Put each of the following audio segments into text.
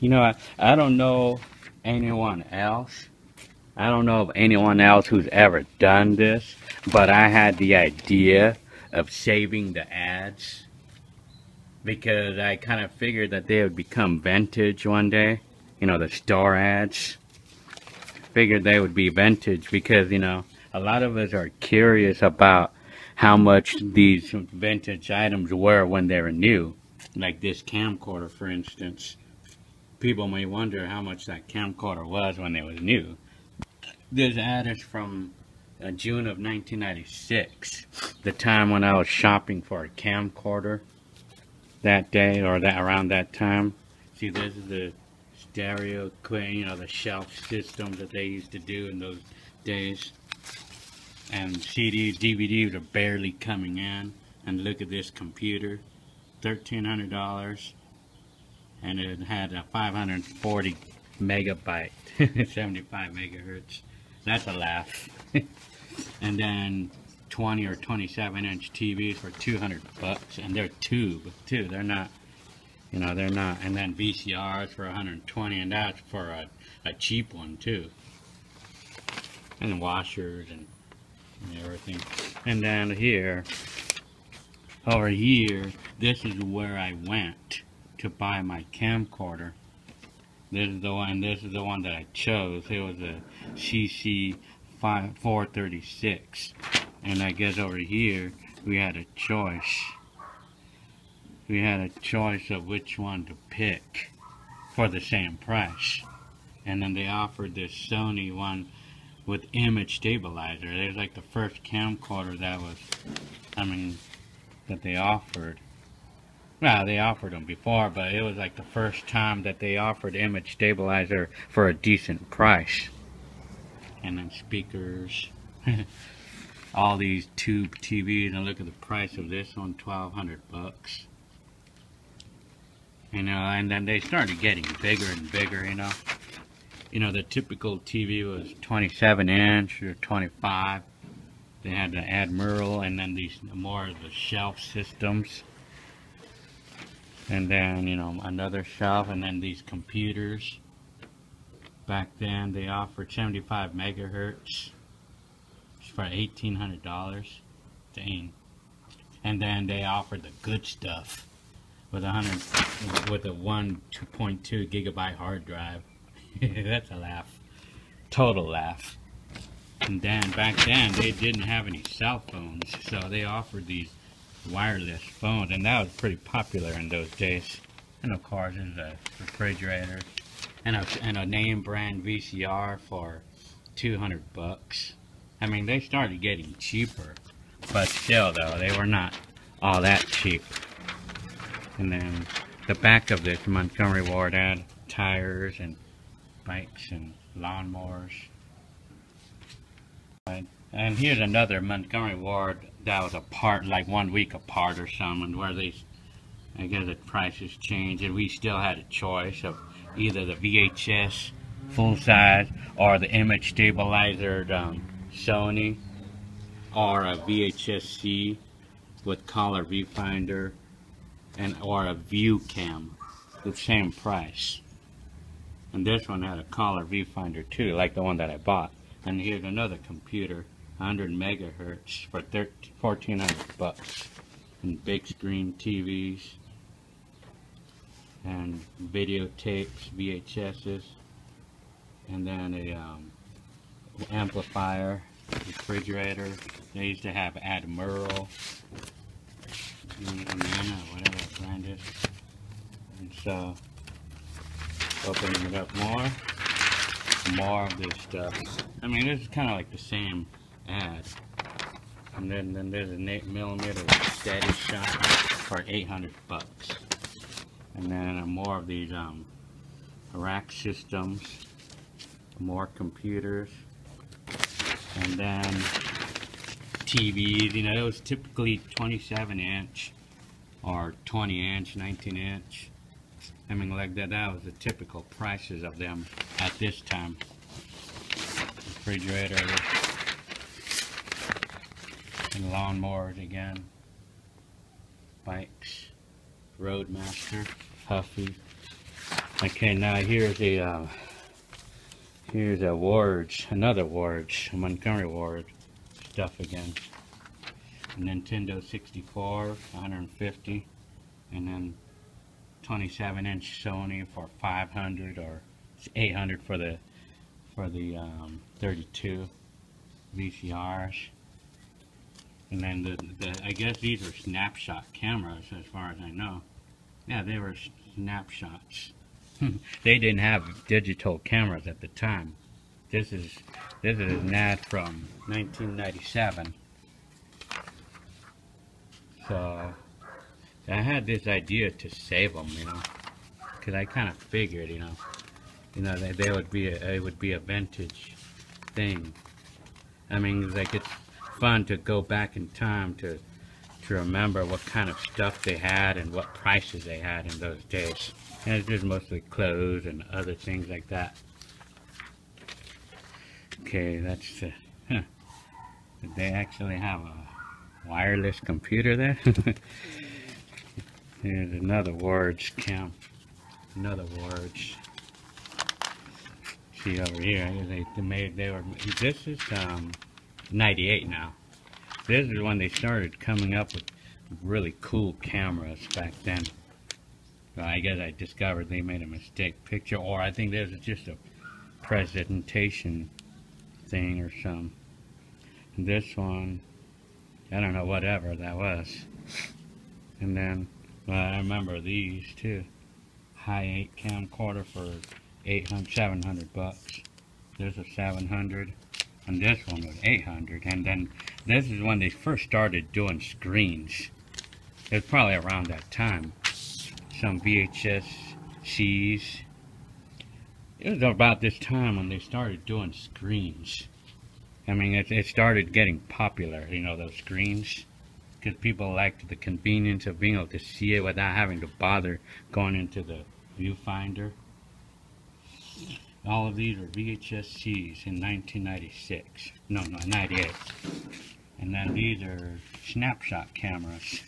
You know, I, I don't know anyone else. I don't know of anyone else who's ever done this, but I had the idea of saving the ads because I kind of figured that they would become vintage one day. You know, the store ads. Figured they would be vintage because, you know, a lot of us are curious about how much these vintage items were when they were new. Like this camcorder, for instance. People may wonder how much that camcorder was when it was new. This ad is from uh, June of 1996, the time when I was shopping for a camcorder that day or that around that time. See, this is the stereo, you know, the shelf system that they used to do in those days. And CDs, DVDs are barely coming in. And look at this computer, $1,300. And it had a 540 megabyte, 75 megahertz. That's a laugh. and then 20 or 27 inch TVs for 200 bucks and they're tube too they're not you know they're not and then VCRs for 120 and that's for a, a cheap one too and washers and, and everything and then here over here this is where I went to buy my camcorder. This is the one this is the one that I chose. It was a CC 436 and I guess over here we had a choice. We had a choice of which one to pick for the same price. And then they offered this Sony one with image stabilizer. It was like the first camcorder that was I mean that they offered well they offered them before but it was like the first time that they offered image stabilizer for a decent price. And then speakers. All these tube TVs and look at the price of this one 1200 bucks. You know and then they started getting bigger and bigger you know. You know the typical TV was 27 inch or 25 they had the Admiral and then these more of the shelf systems and then you know another shelf and then these computers back then they offered 75 megahertz for $1,800. Dang. And then they offered the good stuff with a hundred with a one 2.2 gigabyte hard drive. That's a laugh. Total laugh. And then back then they didn't have any cell phones, so they offered these wireless phones, and that was pretty popular in those days. And of course, there's a refrigerator and a and a name brand VCR for 200 bucks. I mean, they started getting cheaper, but still, though, they were not all that cheap. And then the back of this Montgomery Ward had tires and bikes and lawnmowers. And here's another Montgomery Ward that was apart, like one week apart or something, where they, I guess the prices changed, and we still had a choice of either the VHS full size or the image stabilizer um, Sony or a VHS-C with color viewfinder and or a view cam the same price. And this one had a color viewfinder too like the one that I bought. And here's another computer 100 megahertz for 1400 bucks and big screen TVs and videotapes VHS's and then a um, amplifier, refrigerator. They used to have Admiral, whatever that brand is. And so, opening it up more, more of this stuff. I mean, this is kind of like the same ad. And then, then there's an 8 millimeter steady shot for 800 bucks. And then more of these um, rack systems, more computers and then TVs, you know, it was typically 27 inch or 20 inch, 19 inch. I mean, like that, that was the typical prices of them at this time. Refrigerator and lawnmowers again. Bikes, Roadmaster, Huffy, Okay, now here's a uh, here's a Wards, another Wards, Montgomery Ward stuff again. Nintendo 64, 150, and then 27 inch Sony for 500 or 800 for the for the um, 32 VCRs. And then the, the I guess these are snapshot cameras as far as I know. Yeah, they were snapshots. they didn't have digital cameras at the time. This is this is an ad from 1997. So I had this idea to save them, you know, because I kind of figured, you know, you know, they, they would be a, it would be a vintage thing. I mean, like it's fun to go back in time to to remember what kind of stuff they had and what prices they had in those days. And it's just mostly clothes and other things like that. Okay, that's huh. Did they actually have a wireless computer there? Here's another Wards cam. Another Wards. See over here, they, they made, they were, this is um, 98 now. This is when they started coming up with really cool cameras back then. I guess I discovered they made a mistake picture, or I think this is just a presentation thing or some. This one, I don't know, whatever that was. And then, well, I remember these too. High 8 camcorder for 800, 700 bucks. There's a 700 and this one was 800 and then this is when they first started doing screens. It was probably around that time. Some VHS Cs. It was about this time when they started doing screens. I mean it, it started getting popular you know those screens because people liked the convenience of being able to see it without having to bother going into the viewfinder all of these are VHS-Cs in 1996. No, no, 98. And then these are snapshot cameras.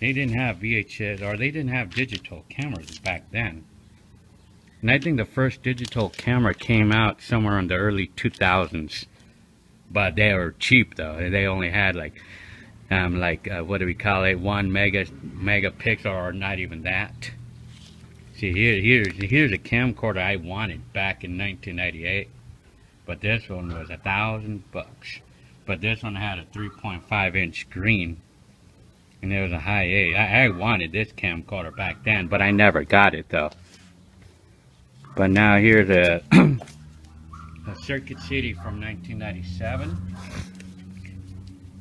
They didn't have VHS, or they didn't have digital cameras back then. And I think the first digital camera came out somewhere in the early 2000s. But they were cheap though. They only had like, um, like uh, what do we call it? One mega megapixel, or not even that. See, here, here's, here's a camcorder I wanted back in 1998. But this one was a thousand bucks. But this one had a 3.5 inch screen. And it was a high 8. I, I wanted this camcorder back then, but I never got it though. But now here's a, a Circuit City from 1997.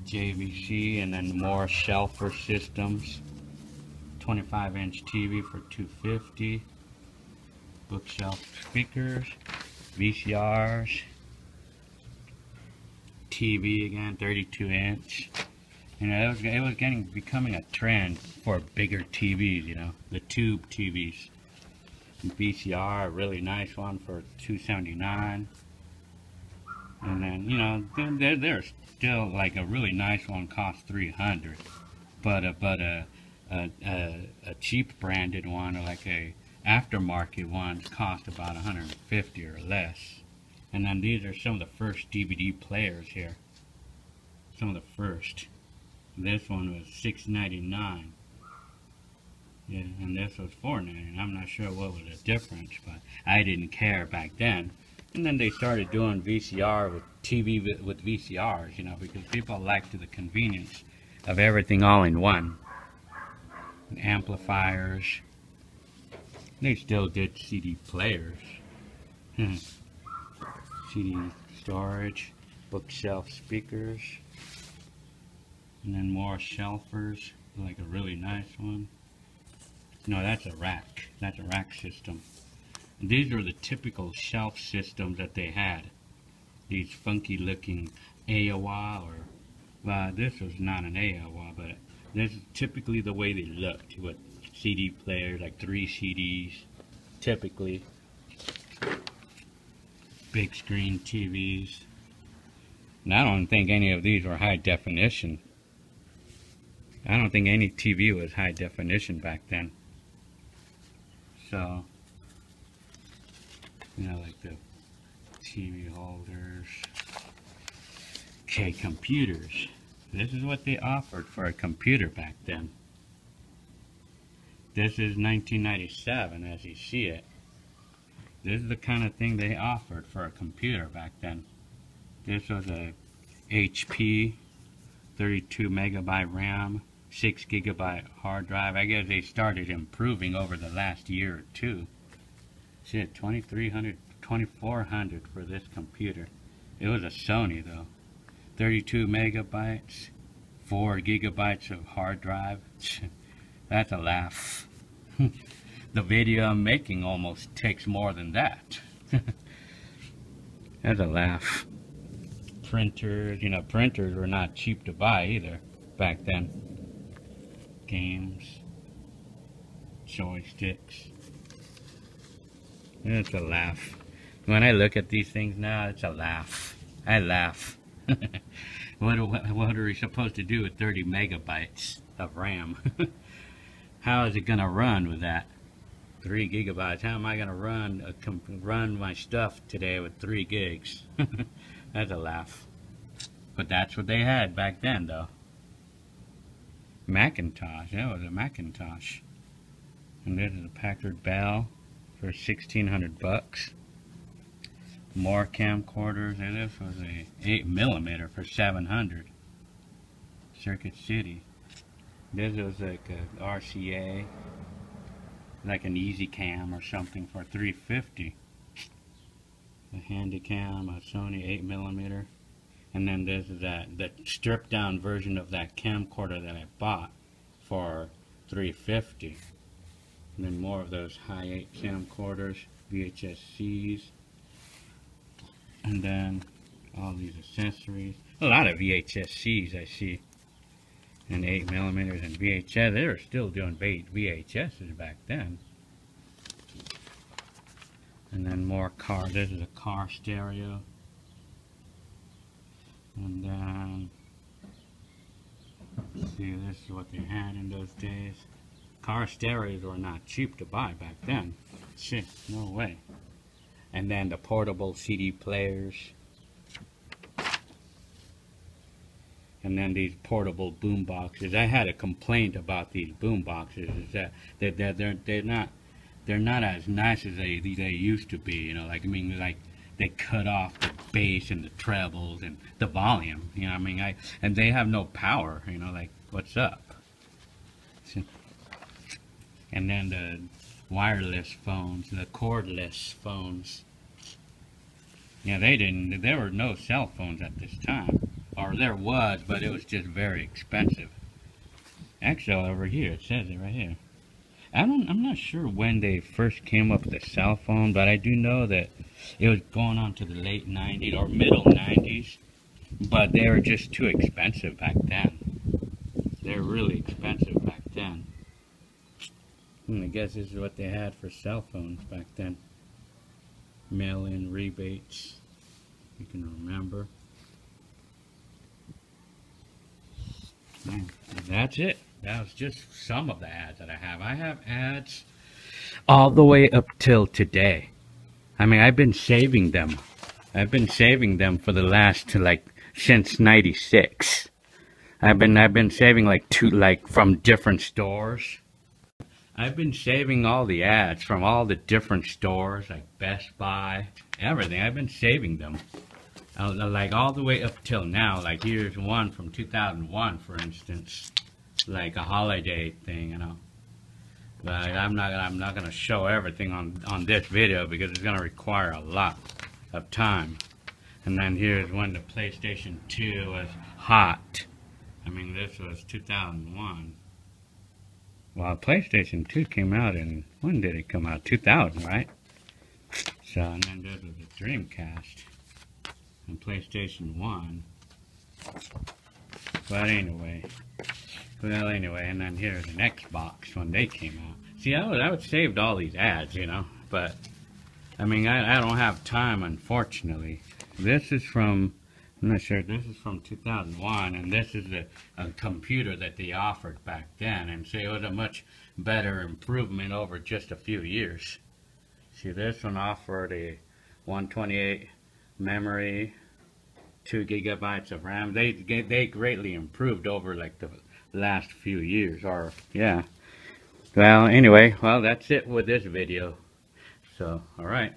JVC and then more Shelfer systems. 25 inch TV for 250 bookshelf speakers VCRs TV again 32 inch. You know it was, it was getting becoming a trend for bigger TVs you know the tube TVs VCR really nice one for 279 and then you know there there's still like a really nice one cost 300 but a but a a, a, a cheap branded one, like a aftermarket ones, cost about 150 or less. And then these are some of the first DVD players here. Some of the first. This one was 6.99. Yeah, and this was 4.99. I'm not sure what was the difference, but I didn't care back then. And then they started doing VCR with TV with VCRs, you know, because people liked the convenience of everything all in one amplifiers. They still did CD players. Hmm. CD storage, bookshelf speakers, and then more shelfers, like a really nice one. No, that's a rack. That's a rack system. And these are the typical shelf systems that they had. These funky looking Aiwa or, well, this was not an Aiwa, but this is typically the way they looked with CD players, like three CDs, typically. Big screen TVs. And I don't think any of these were high definition. I don't think any TV was high definition back then. So, You know, like the TV holders. Okay, computers. This is what they offered for a computer back then. This is 1997 as you see it. This is the kind of thing they offered for a computer back then. This was a HP 32 megabyte RAM, 6 gigabyte hard drive. I guess they started improving over the last year or two. Shit, 2300, 2400 for this computer. It was a Sony though. 32 megabytes, 4 gigabytes of hard drive. That's a laugh. the video I'm making almost takes more than that. That's a laugh. Printers, you know, printers were not cheap to buy either back then. Games, joysticks. It's a laugh. When I look at these things now, it's a laugh. I laugh. What, what, are we supposed to do with 30 megabytes of RAM? How is it going to run with that? 3 gigabytes. How am I going to run uh, run my stuff today with 3 gigs? that's a laugh. But that's what they had back then, though. Macintosh. That was a Macintosh. And this is a Packard Bell for 1600 bucks. More camcorders. And this was a 8 millimeter for 700. Circuit City. This was like a RCA like an easy cam or something for 350 a handycam a Sony 8 millimeter and then this is that the stripped down version of that camcorder that I bought for 350 and then more of those high 8 camcorders VHS-Cs and then all these accessories a lot of VHS-Cs I see and 8 millimeters and VHS. They were still doing VHSs back then. And then more car. This is a car stereo. And then, see, this is what they had in those days. Car stereos were not cheap to buy back then. Shit, no way. And then the portable CD players. and then these portable boom boxes. I had a complaint about these boom boxes is that they're, they're, they're, they're not they're not as nice as they they used to be. You know, like I mean, like they cut off the bass and the trebles and the volume. You know, I mean, I and they have no power. You know, like what's up? And then the wireless phones, the cordless phones. Yeah, they didn't. There were no cell phones at this time or there was, but it was just very expensive. Actually, over here, it says it right here. I don't, I'm not sure when they first came up with the cell phone, but I do know that it was going on to the late 90s or middle 90s, but they were just too expensive back then. They're really expensive back then. And I guess this is what they had for cell phones back then. Mail-in rebates, you can remember. That's it. That was just some of the ads that I have. I have ads all the way up till today. I mean, I've been saving them. I've been saving them for the last, to like, since 96. I've been, I've been saving, like, two, like, from different stores. I've been saving all the ads from all the different stores, like Best Buy, everything. I've been saving them uh, like all the way up till now, like here's one from 2001, for instance, like a holiday thing, you know. But I'm not, I'm not gonna show everything on on this video because it's gonna require a lot of time. And then here's when the PlayStation 2 was hot. I mean, this was 2001. Well, PlayStation 2 came out in, when did it come out? 2000, right? So, and then this was the Dreamcast and PlayStation 1. But anyway, well anyway, and then here's an Xbox when they came out. See, I would, I would saved all these ads, you know, but I mean, I, I don't have time, unfortunately. This is from, I'm not sure, this is from 2001, and this is a, a computer that they offered back then, and so it was a much better improvement over just a few years. See this one offered a 128 memory, two gigabytes of RAM. They they greatly improved over like the last few years, or yeah. Well, anyway, well that's it with this video. So, all right.